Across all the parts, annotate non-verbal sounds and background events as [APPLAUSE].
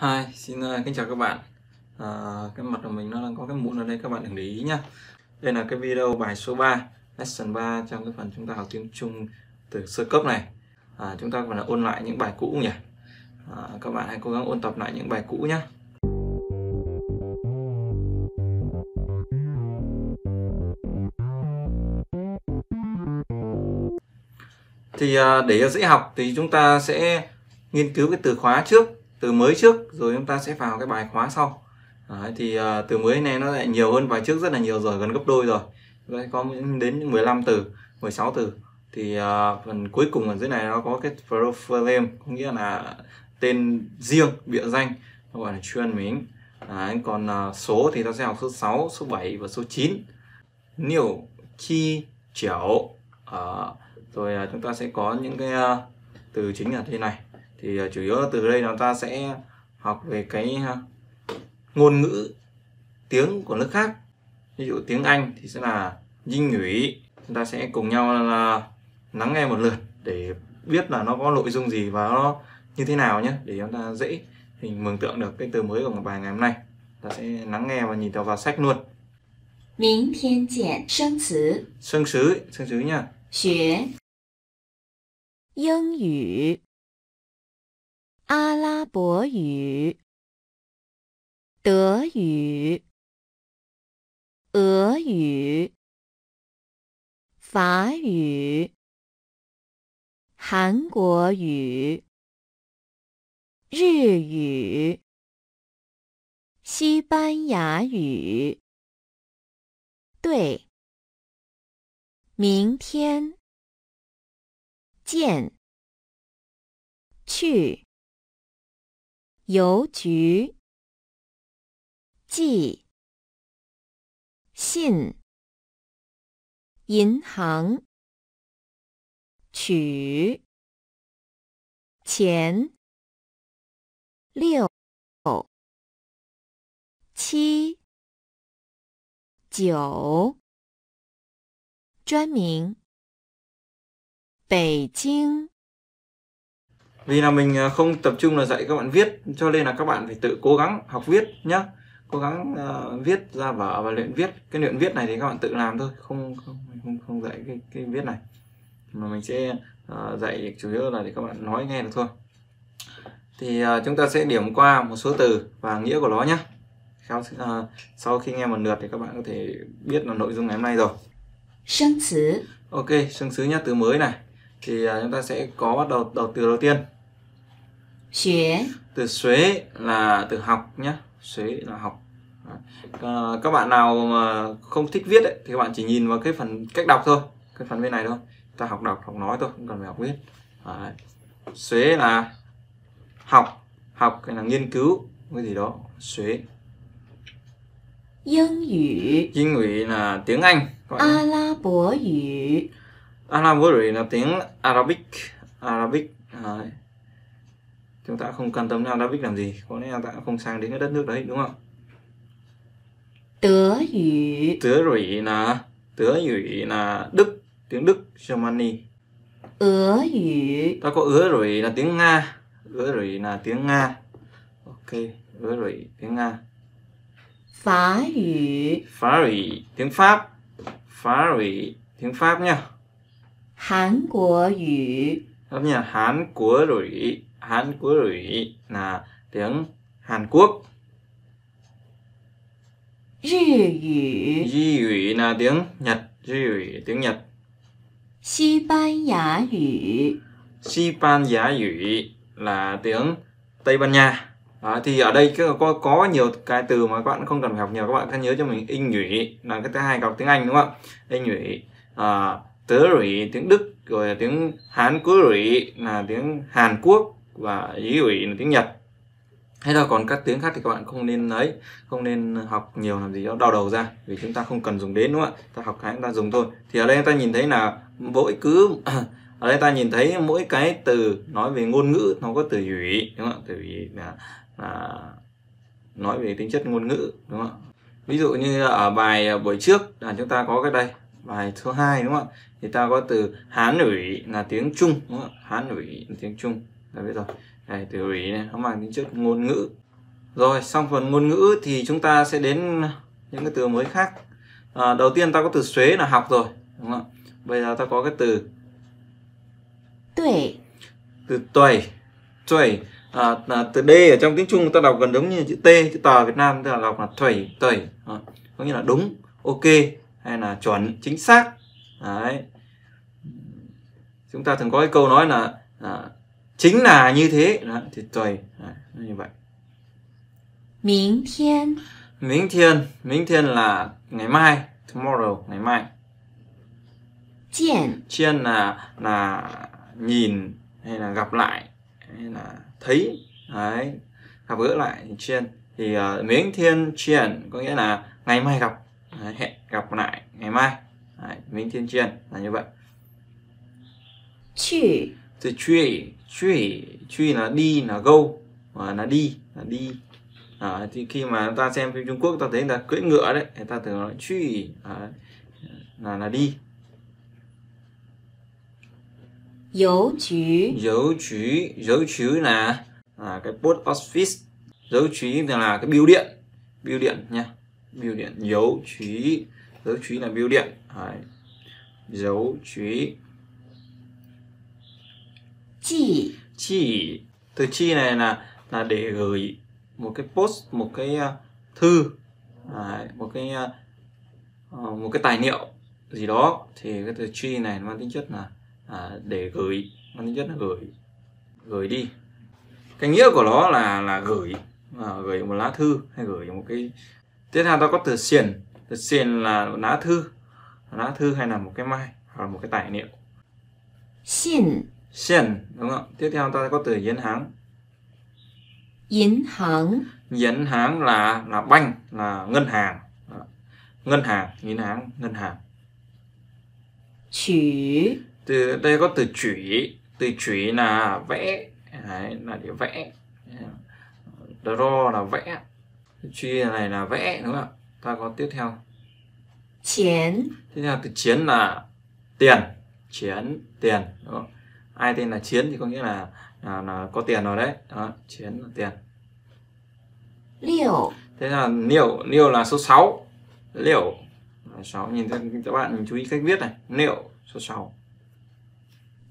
Hi, xin uh, kính chào các bạn. À, Cái mặt của mình nó đang có cái mụn ở đây các bạn đừng để ý nhá. Đây là cái video bài số 3 Lesson 3 trong cái phần chúng ta học tiếng Trung từ sơ cấp này. À, Chúng ta còn là ôn lại những bài cũ nhỉ? À, Các bạn hãy cố gắng ôn tập lại những bài cũ nhé Thì à, để dễ học thì chúng ta sẽ nghiên cứu cái từ khóa trước từ mới trước rồi chúng ta sẽ vào cái bài khóa sau. Đấy, thì uh, từ mới này nó lại nhiều hơn bài trước rất là nhiều rồi gần gấp đôi rồi. Đấy, có đến 15 từ 16 từ. Thì uh, phần cuối cùng ở dưới này nó có cái profile có nghĩa là tên riêng địa danh nó gọi là chuyên mình Đấy, còn uh, số thì ta sẽ học số 6, số 7 và số 9 nhiều chi, chảo uh, rồi uh, chúng ta sẽ có những cái uh, từ chính ở đây này thì uh, chủ yếu là từ đây chúng ta sẽ học về cái uh, ngôn ngữ tiếng của nước khác ví dụ tiếng Anh thì sẽ là dinh ngữ chúng ta sẽ cùng nhau là lắng nghe một lượt để biết là nó có nội dung gì và nó như thế nào nhé để chúng ta dễ hình mường tượng được cái từ mới của bài ngày hôm nay ta sẽ lắng nghe và nhìn vào sách luôn 明天见，生词 sân sứ sân sứ nha 学英语、 阿拉伯语、德语、俄语、法语、韩国语、日语、西班牙语。对，明天。见，去，邮局，寄，信，银行，取，钱，六，七。九，专名，北京。Vì là mình à, không tập trung là dạy các bạn viết cho nên là các bạn phải tự cố gắng học viết nhá. Cố gắng uh, viết ra vở và luyện viết. Cái luyện viết này thì các bạn tự làm thôi không không không, không dạy cái cái viết này. Mà mình sẽ uh, dạy chủ yếu là để các bạn nói nghe được thôi. Thì uh, chúng ta sẽ điểm qua một số từ và nghĩa của nó nhé sau, uh, sau khi nghe một lượt thì các bạn có thể biết là nội dung ngày hôm nay rồi. 生词 ok sương sứ nhá từ mới này thì uh, chúng ta sẽ có bắt đầu đầu từ đầu tiên. Xuế. Từ xuế là từ học nhé xuế là học. À, các bạn nào mà không thích viết ấy, thì các bạn chỉ nhìn vào cái phần cách đọc thôi cái phần bên này thôi. Ta học đọc học nói thôi không cần phải học viết. Đấy. xuế là học. Học hay là nghiên cứu cái gì đó. Xuế. Dân ngữ. Dân ngữ là tiếng Anh Gọi Arabo ngữ Alam Wari là tiếng Arabic. Arabic đấy. chúng ta không quan tâm đến Arabic làm gì. Có nghĩa là ta không sang đến cái đất nước đấy đúng không? Tớ 语 Tớ rủi là Tớ rủi là Đức tiếng Đức Germany. Ớ ngữ ta có ứa rủi là tiếng Nga. Ứa rủi là tiếng Nga. Ok ứa rủi tiếng Nga. Phá ngữ Phá rủi tiếng Pháp. Phá rủi tiếng Pháp nha Hàn Quốc ngữ. Đó là Hàn Quốc ngữ. Hàn Quốc ngữ là tiếng Hàn Quốc. Nhật ngữ. Nhật ngữ là tiếng Nhật. Nhật ngữ tiếng Nhật. Tây Ban Nha ngữ. Tây Ban Nha ngữ là tiếng Tây Ban Nha. À, thì ở đây có, có nhiều cái từ mà các bạn không cần phải học nhiều các bạn cứ nhớ cho mình in ngữ là cái thứ hai học tiếng Anh đúng không ạ? Anh ngữ à, Tớ Rủy tiếng Đức rồi là tiếng Hán Quốc Rủy là tiếng Hàn Quốc và Ý Rủy là tiếng Nhật. Hay là còn các tiếng khác thì các bạn không nên lấy không nên học nhiều làm gì đó đau đầu ra vì chúng ta không cần dùng đến đúng không ạ? Ta học cái chúng ta dùng thôi. Thì ở đây ta nhìn thấy là mỗi cứ [CLEARS THROAT] ở đây ta nhìn thấy mỗi cái từ nói về ngôn ngữ nó có từ ủy đúng không ạ? Từ ủy là, là nói về tính chất ngôn ngữ đúng không ạ? Ví dụ như ở bài à, buổi trước là chúng ta có cái đây bài số 2 đúng không ạ? Thì ta có từ hán ủy là tiếng trung đúng không hán ủy là tiếng trung. Là biết rồi. Đây từ ủy này nó mang tính chất ngôn ngữ. Rồi xong phần ngôn ngữ thì chúng ta sẽ đến những cái từ mới khác. À, đầu tiên ta có từ xuế là học rồi đúng không bây giờ ta có cái từ 对 từ tuổi tuổi à, là từ D ở trong tiếng Trung ta đọc gần giống như chữ T chữ tờ Việt Nam tức là đọc là tuổi tuổi à, có nghĩa là đúng ok hay là chuẩn chính xác. Đấy chúng ta thường có cái câu nói là à, chính là như thế. Đó, tuyệt vời à, như vậy. Minh thiên Minh thiên Minh thiên là ngày mai Tomorrow, ngày mai. Chiên Chiên là là nhìn hay là gặp lại hay là thấy. Đấy, gặp gỡ lại thì chiên thì à, uh, miếng thiên chiên có nghĩa là ngày mai gặp. Đấy, hẹn gặp lại ngày mai. Đấy, miếng thiên chiên là như vậy. 去 từ chuyển chuyển chuyển là đi là go. Mà là đi là đi. À, thì khi mà ta xem phim Trung Quốc ta thấy là cưỡi ngựa đấy. Người ta thường nói truy à, là là đi. Dấu chữ. Dấu chữ dấu chữ là là cái post office. Dấu chữ là cái biêu điện. Biêu điện nha. Biêu điện. Dấu chữ dấu chữ là biêu điện. À, dấu chữ. 寄 chi. Từ chi này là là để gửi một cái post một cái uh, thư Đấy, một cái uh, một cái tài liệu gì đó. Thì cái từ chi này mang tính chất là à, để gửi mang tính chất là gửi gửi đi. Cái nghĩa của nó là là gửi à, gửi một lá thư hay gửi một cái tiếp theo ta có từ xiền. Từ xiền là lá thư lá thư hay là một cái mai hoặc là một cái tài liệu. 信 Xiên, đúng không? Tiếp theo ta có từ yến háng. Yến háng. Yến háng là là banh, là ngân hàng. Ngân hàng, yến háng, ngân hàng. Chủy. Từ đây có từ chủy, từ chủy là vẽ, Đấy, là để vẽ. Draw là vẽ. Truy này là vẽ đúng không? Ta có tiếp theo. Chiến. Tiếp theo từ chiến là tiền, chiến, tiền đúng không? ai tên là chiến thì có nghĩa là là, là có tiền rồi đấy. Đó, chiến là tiền. Liệu? Thế là liệu liệu là số 6 liệu là 6 nhìn thấy các bạn chú ý cách viết này. Liệu số 6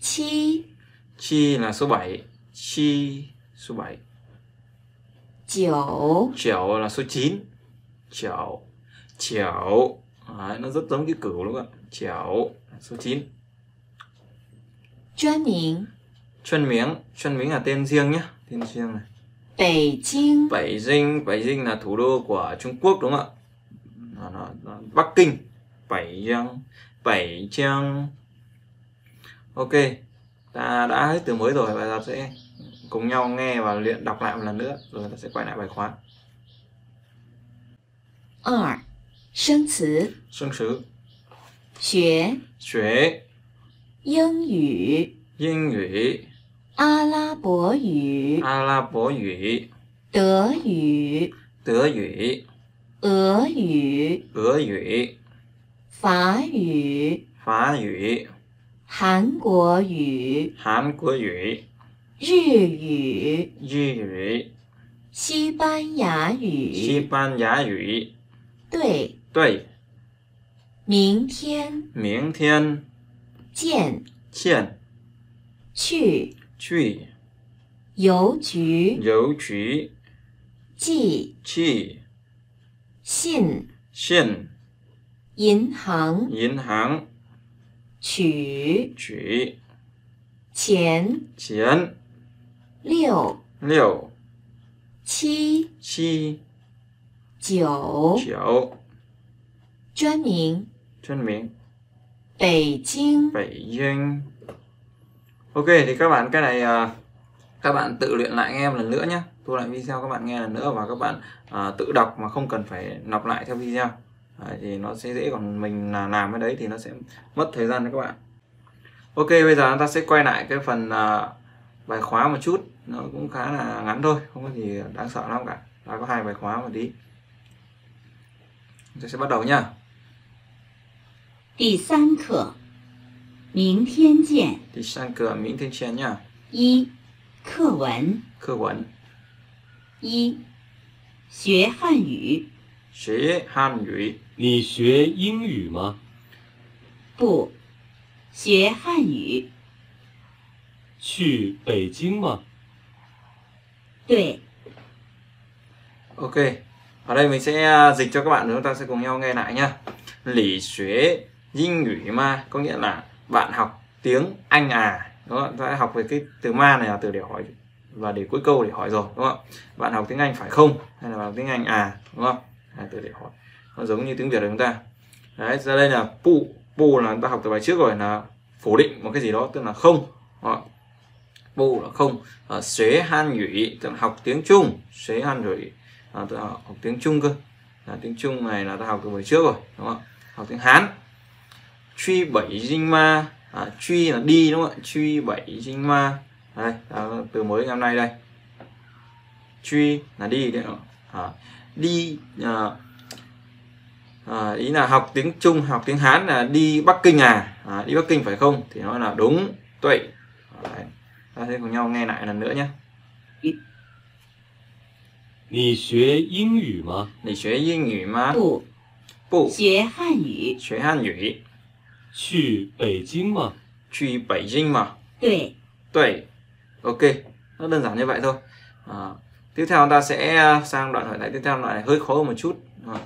chi? Chi là số 7 chi số 7 chiều chiều là số 9 chiều chiều Đấy, nó rất giống cái cửu luôn không ạ? Chiều số 9专名 chân miếng chân miếng là tên riêng nhé tên riêng này 北京 Bảy Dinh Bảy Dinh là thủ đô của Trung Quốc đúng không ạ nó, nó, nó, Bắc Kinh Bảy Giang Bảy Giang Ok ta đã hết từ mới rồi và ta sẽ cùng nhau nghe và luyện đọc lại một lần nữa rồi ta sẽ quay lại bài khóa 二生词 Sương sứ 学 Xuế 英语。英语。阿拉伯语。阿拉伯语。德语。德语。俄语。俄语。法语。法语。韩国语。韩国语。日语。日语。西班牙语。西班牙语。对。对。明天。明天。见见。去去。邮局邮局。寄寄。信信。银行银行。取取。钱钱。六六。七七。九九。专名。专名。北京 Bảy Dinh Ok thì các bạn cái này à, các bạn tự luyện lại nghe một lần nữa nhé Thu lại video các bạn nghe lần nữa và các bạn uh, tự đọc mà không cần phải đọc lại theo video. Đấy, thì nó sẽ dễ còn mình là làm cái đấy thì nó sẽ mất thời gian cho các bạn. Ok bây giờ chúng ta sẽ quay lại cái phần uh, bài khóa một chút. Nó cũng khá là ngắn thôi không có gì đáng sợ lắm cả. Đã có hai bài khóa một tí. Chúng ta sẽ bắt đầu nhá. 第三课，明天见。thì sang cửa Mỹ Thiên Chiến nhá 一课文 khơ quẩn 一学汉语，学汉语，你学英语吗？不，学汉语，去北京吗？对，Ok, ở đây mình sẽ uh, dịch cho các bạn rồi chúng ta sẽ cùng nhau nghe lại nhá. Lỷ xuế dinh gửi ma có nghĩa là bạn học tiếng Anh à. Đúng không? Ta đã học về cái từ ma này là từ để hỏi và để cuối câu để hỏi rồi đúng không? Bạn học tiếng Anh phải không? Hay là bạn học tiếng Anh à đúng không? Là từ để hỏi. Nó giống như tiếng Việt của chúng ta. Đấy, ra đây là pu pu là ta học từ bài trước rồi là phủ định một cái gì đó tức là không. Đúng không? Pu là không. À, xế han nhủy tức là học tiếng Trung. xế han nhủy à, học, học tiếng Trung cơ à, tiếng Trung này là ta học từ bài trước rồi đúng không học tiếng Hán truy bảy dinh ma à, truy là đi đúng không ạ truy bảy dinh ma đây là từ mới năm nay đây truy là đi đấy à, đi à, à, ý là học tiếng Trung học tiếng Hán là đi Bắc Kinh à, à đi Bắc Kinh phải không thì nó là đúng tuệ đấy. ta sẽ cùng nhau nghe lại lần nữa nhé 你学英语吗？你学英语吗？不，不，学汉语，学汉语。 去北京吗？去北京嘛对， Tuệ Ok Nó đơn giản như vậy thôi à, Tiếp theo ta sẽ sang đoạn hỏi lại tiếp theo đoạn này hơi khó hơn một chút à,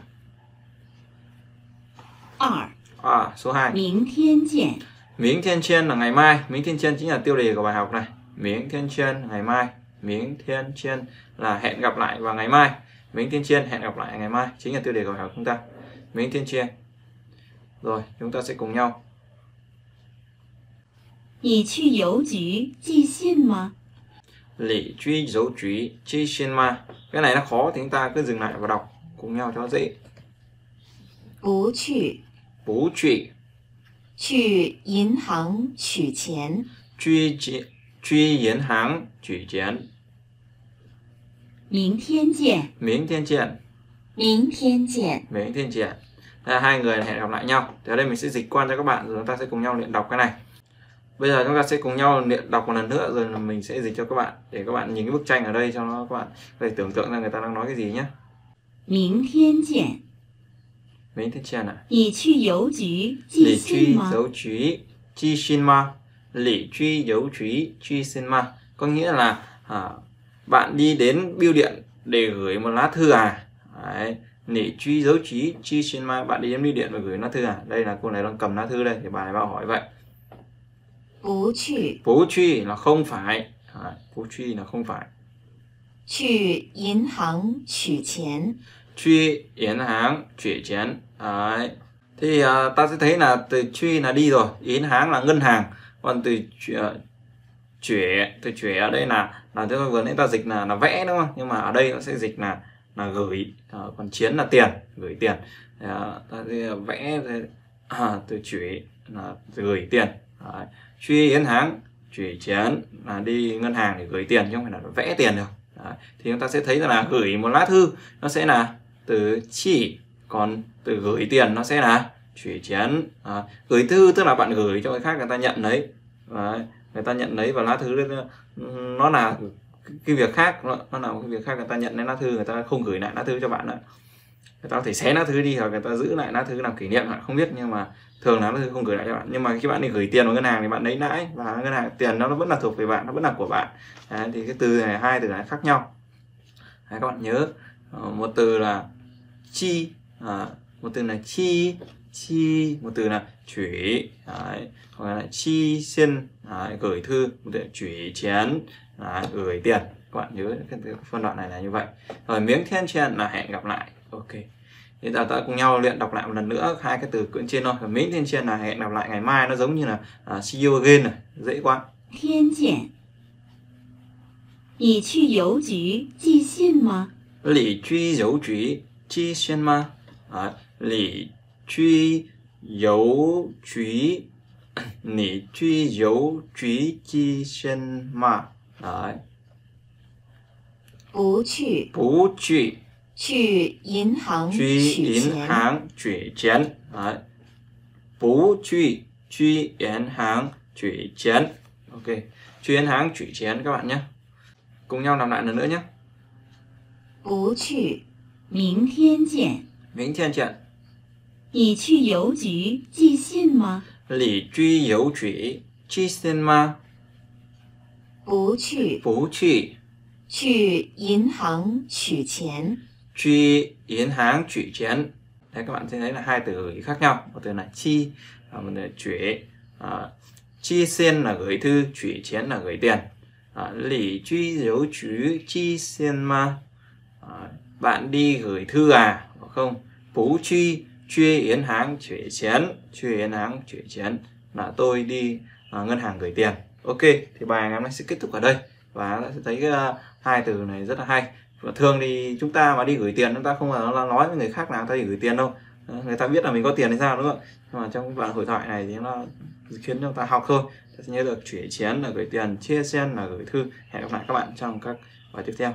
二， à, Số 2明天见， Miếng thiên chiên là ngày mai Miếng thiên chiên chính là tiêu đề của bài học này Miếng thiên chiên ngày mai Miếng thiên chiên là hẹn gặp lại vào ngày mai Miếng thiên chiên hẹn gặp lại ngày mai Chính là tiêu đề của bài học chúng ta Miếng thiên chiên Rồi chúng ta sẽ cùng nhau 你去邮局寄信吗？ Lỷ truy dấu chúy chi xin ma Cái này nó khó thì chúng ta cứ dừng lại và đọc cùng nhau cho dễ 不去， Bú trụy 去银行取钱。 truy chi- truy yến háng chỉ chén 明天见， miếng thiên triện 明天见。 miếng thiên triện Đây là hai người hẹn gặp lại nhau thì ở đây mình sẽ dịch quan cho các bạn rồi chúng ta sẽ cùng nhau luyện đọc cái này bây giờ chúng ta sẽ cùng nhau luyện đọc một lần nữa rồi là mình sẽ dịch cho các bạn để các bạn nhìn cái bức tranh ở đây cho nó các bạn có thể tưởng tượng ra người ta đang nói cái gì nhé 明天见。 miếng thiên triện à 你去邮局寄 lỷ 信 truy 吗？ dấu chúy chi xin ma lỷ truy dấu chúy chi xin ma có nghĩa là à, bạn đi đến bưu điện để gửi một lá thư à Đấy. nể truy dấu trí chi xin mai bạn đi em đi điện và gửi lá thư à? Đây là cô này đang cầm lá thư đây thì bà này bảo hỏi vậy. Bố truy bố truy là không phải. À, bố truy là không phải. Truy yến truy yến hàng chuyển tiền đấy. Thì à, ta sẽ thấy là từ truy là đi rồi. Yến hàng là ngân hàng. Còn từ à, chuyển từ chuyển ở đây là là chúng ta vừa nãy ta dịch là là vẽ đúng không? Nhưng mà ở đây nó sẽ dịch là là gửi à, còn chiến là tiền gửi tiền ờ, à, ta vẽ à, từ chuyển là gửi tiền Đấy. truy yến háng chuyển chiến là đi ngân hàng để gửi tiền chứ không phải là vẽ tiền đâu Đấy. thì chúng ta sẽ thấy rằng là gửi một lá thư nó sẽ là từ chỉ còn từ gửi tiền nó sẽ là chuyển chiến à, gửi thư tức là bạn gửi cho người khác người ta nhận lấy Đấy. người ta nhận lấy và lá thư nó là cái việc khác nó, nó là một cái việc khác người ta nhận đến lá thư người ta không gửi lại lá thư cho bạn nữa người ta có thể xé lá thư đi hoặc người ta giữ lại lá thư làm kỷ niệm bạn không biết nhưng mà thường là lá thư không gửi lại cho bạn. Nhưng mà khi bạn đi gửi tiền vào ngân hàng thì bạn lấy lãi và ngân hàng tiền nó vẫn là thuộc về bạn nó vẫn là của bạn. Đấy, thì cái từ này hai từ này khác nhau. Đấy, các bạn nhớ ờ, một từ là chi à, một từ là chi chi một từ là chủy đấy hoặc là chi xin đấy, gửi thư chủy chén đấy, gửi tiền các bạn nhớ cái phân đoạn này là như vậy rồi miếng thiên trên là hẹn gặp lại ok thì ta ta cùng nhau luyện đọc lại một lần nữa hai cái từ cưỡng trên thôi. miếng thiên trên là hẹn gặp lại ngày mai nó giống như là uh, see you again này, dễ quá. Thiên triển. Lý truy dấu truy [CLEARS THROAT] Lý truy dấu truy chi xuyên ma Đấy. 不去， Bú truy 去银行 truy 取 yến 钱。 háng truy chén Đấy. Bú truy truy yến háng truy chén Ok Truy yến háng truy chén các bạn nhé Cùng nhau làm lại lần nữa nhé 不去， 明天见。 Miễn thiên chuyện 你去邮局寄信吗？ Lý truy dấu chỉ Chi xin ma 不去， Bú truy 去银行取钱。 Truy yến háng chuyển chén Đấy các bạn sẽ thấy là hai từ gửi khác nhau Một từ là chi và một từ là chuyển à, Chi xin là gửi thư Chuyển chén là gửi tiền à, Lý truy dấu chỉ Chi xin ma à, Bạn đi gửi thư à Hoặc không Bú truy chuyên yến háng chuyển chén chuyên yến háng chuyển chén Là tôi đi à, ngân hàng gửi tiền. Ok thì bài ngày hôm nay sẽ kết thúc ở đây. Và sẽ thấy cái, hai từ này rất là hay. Và thường thì chúng ta mà đi gửi tiền chúng ta không là nói với người khác là ta đi gửi tiền đâu. Ờ, người ta biết là mình có tiền hay sao đúng không? Nhưng mà trong đoạn hội thoại này thì nó khiến chúng ta học thôi. Ta sẽ nhớ được chuyển chén là gửi tiền chia sen là gửi thư. Hẹn gặp lại các bạn trong các bài tiếp theo.